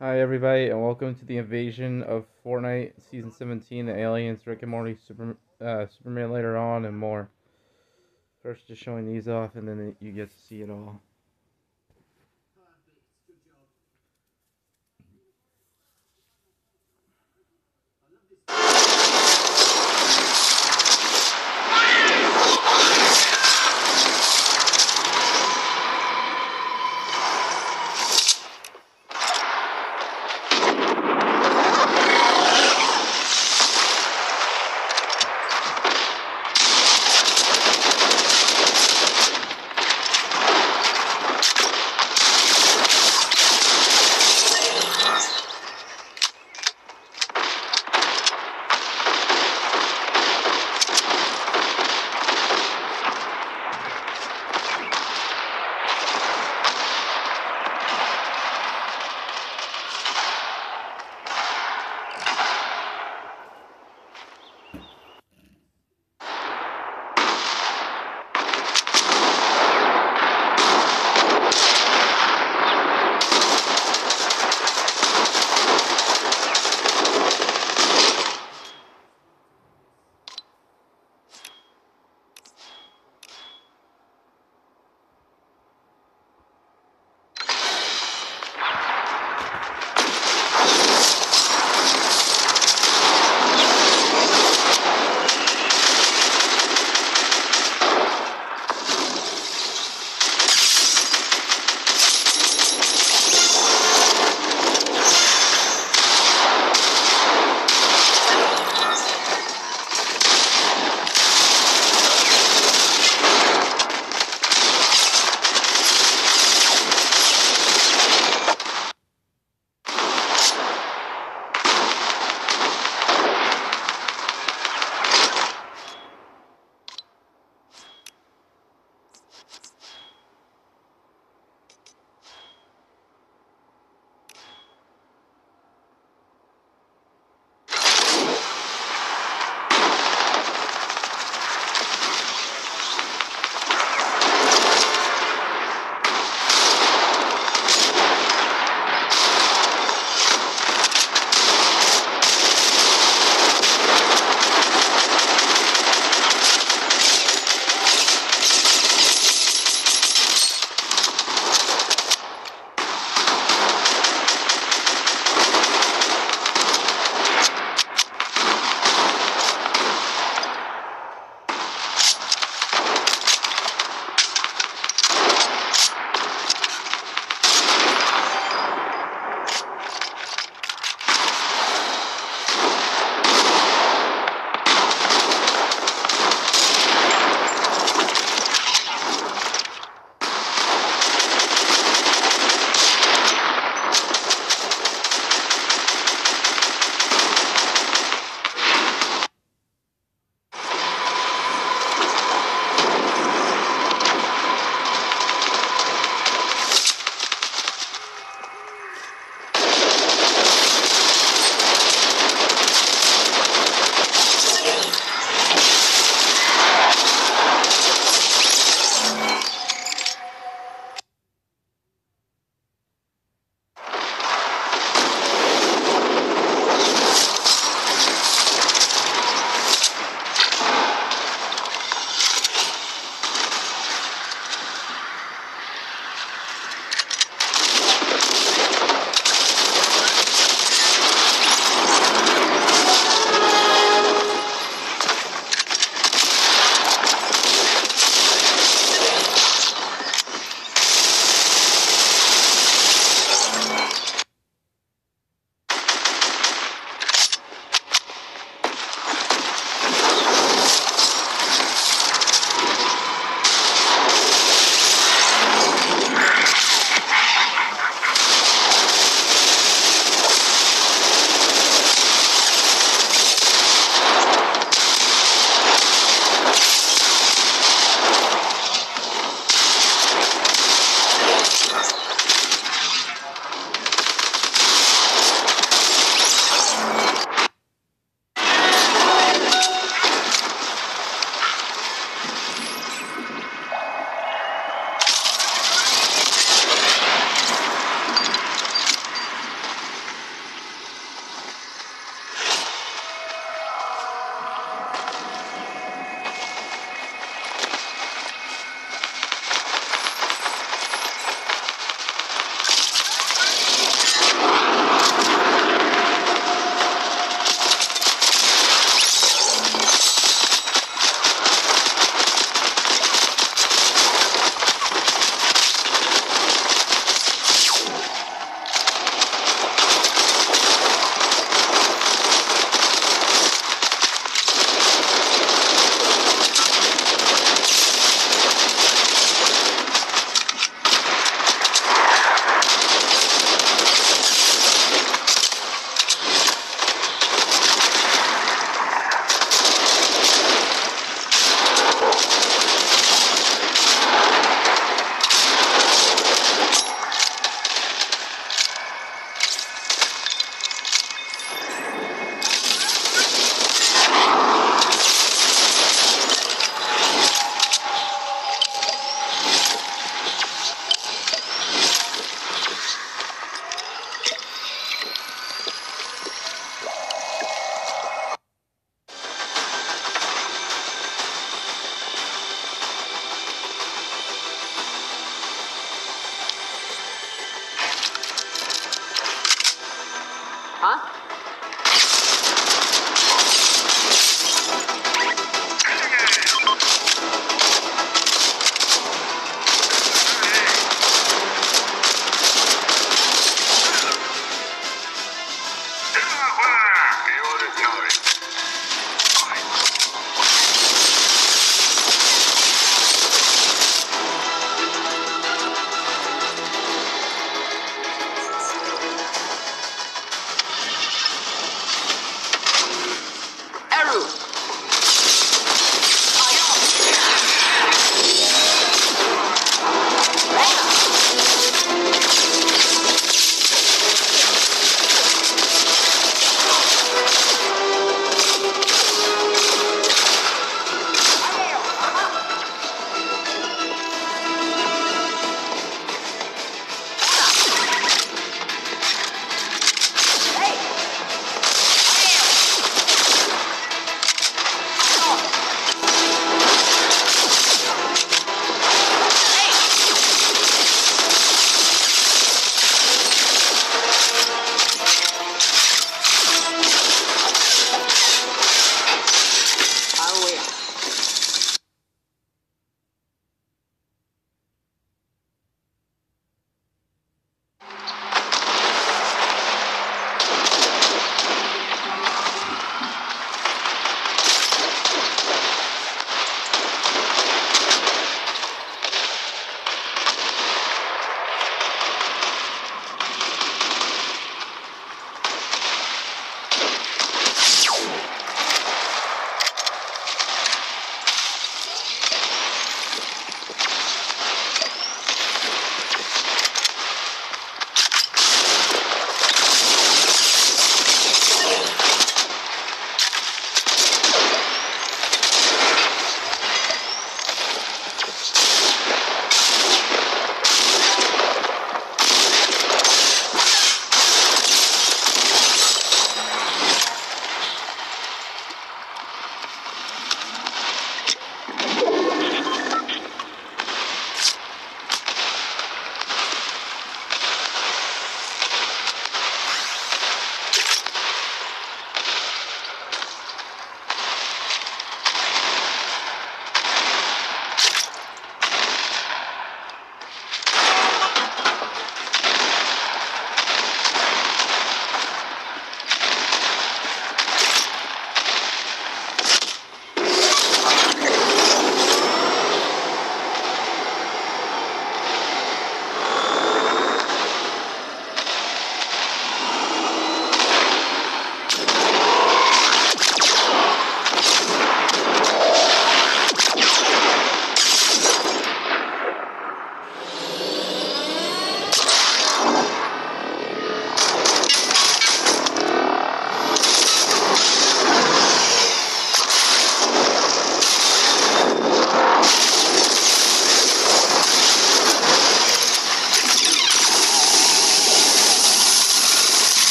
Hi, everybody, and welcome to the invasion of Fortnite Season 17, the aliens, Rick and Morty, Super, uh, Superman later on, and more. First, just showing these off, and then you get to see it all.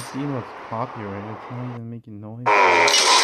Seeing what's copyrighted. It's not even making noise.